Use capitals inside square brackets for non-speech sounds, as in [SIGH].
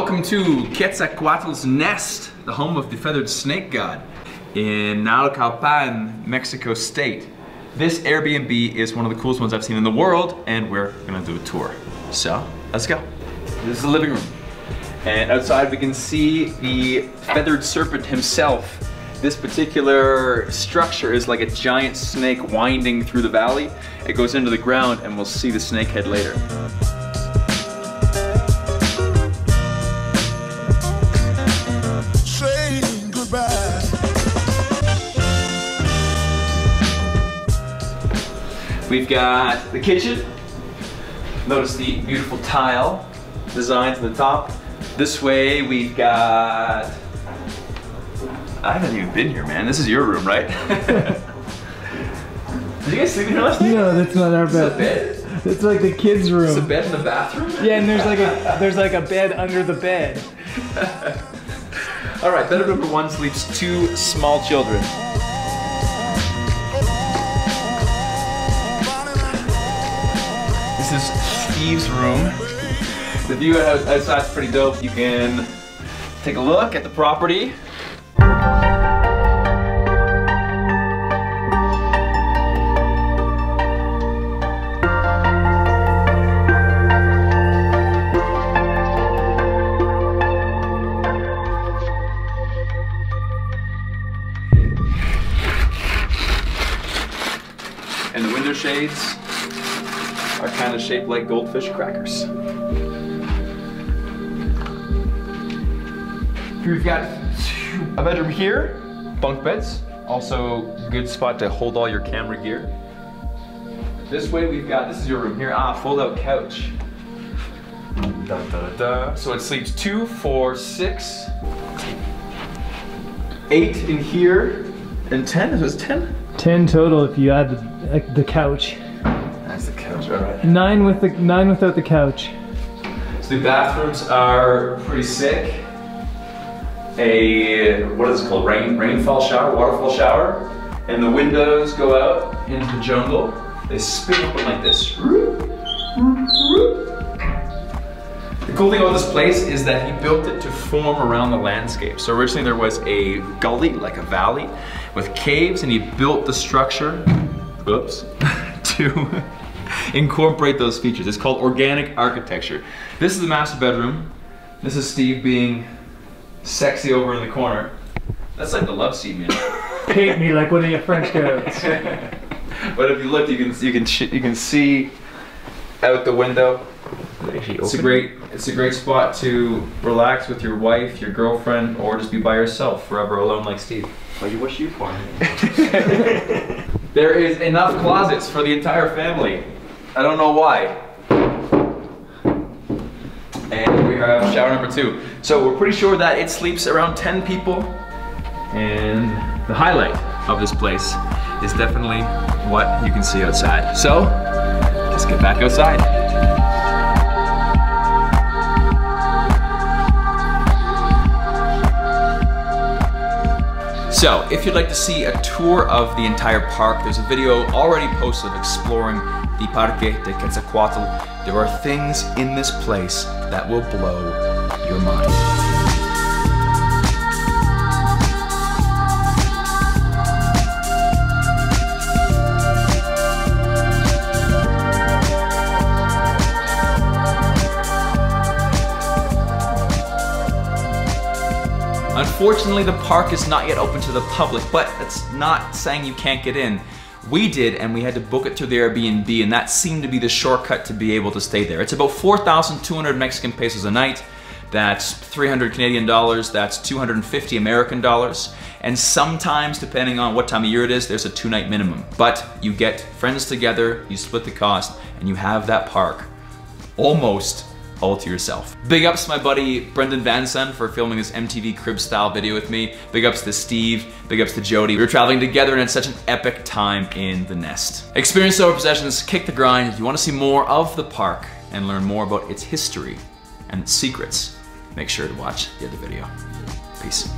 Welcome to Quetzalcoatl's Nest, the home of the feathered snake god in Naucalpan, Mexico State. This Airbnb is one of the coolest ones I've seen in the world and we're gonna do a tour. So, let's go. This is the living room. And outside we can see the feathered serpent himself. This particular structure is like a giant snake winding through the valley. It goes into the ground and we'll see the snake head later. We've got the kitchen. Notice the beautiful tile designs on the top. This way we've got. I haven't even been here, man. This is your room, right? [LAUGHS] Did you guys sleep in here last night? No, that's not our It's a bed. bed. It's like the kids' room. It's a bed in the bathroom. Yeah, and there's like a there's like a bed under the bed. [LAUGHS] All right, bedroom number one sleeps two small children. This is Steve's room. The view out- outside's pretty dope. You can take a look at the property. And the window shades are kind of shaped like goldfish crackers. We've got a bedroom here, bunk beds. Also, good spot to hold all your camera gear. This way we've got, this is your room here, ah, fold out couch. Da, da, da, da. So it sleeps two, four, six, eight in here, and ten, is it ten? Ten total if you add the, the couch. That's the couch, all right. Nine with the nine without the couch. So the bathrooms are pretty sick. A what is it called? Rain rainfall shower, waterfall shower, and the windows go out into the jungle. They spin open like this. The cool thing about this place is that he built it to form around the landscape. So originally there was a gully, like a valley, with caves, and he built the structure, oops, [LAUGHS] to [LAUGHS] incorporate those features. It's called organic architecture. This is the master bedroom. This is Steve being sexy over in the corner. That's like the love seat, man. [LAUGHS] Paint me like one of your French girls. [LAUGHS] but if you look, you can you can you can see out the window. It's a great it's a great spot to relax with your wife, your girlfriend, or just be by yourself forever alone like Steve. What do you wish you for? There is enough closets for the entire family. I don't know why. And we have shower number two. So we're pretty sure that it sleeps around 10 people. And the highlight of this place is definitely what you can see outside. So let's get back outside. So, if you'd like to see a tour of the entire park, there's a video already posted exploring the Parque de Quetzalcoatl. There are things in this place that will blow your mind. Unfortunately, the park is not yet open to the public, but that's not saying you can't get in. We did, and we had to book it through the Airbnb, and that seemed to be the shortcut to be able to stay there. It's about 4,200 Mexican pesos a night. That's 300 Canadian dollars, that's 250 American dollars. And sometimes, depending on what time of year it is, there's a two night minimum. But you get friends together, you split the cost, and you have that park almost all to yourself. Big ups to my buddy Brendan van Son for filming this MTV crib style video with me. Big ups to Steve. Big ups to Jody. We were traveling together and had such an epic time in the nest. Experience over possessions, kick the grind. If you want to see more of the park and learn more about its history and its secrets, make sure to watch the other video. Peace.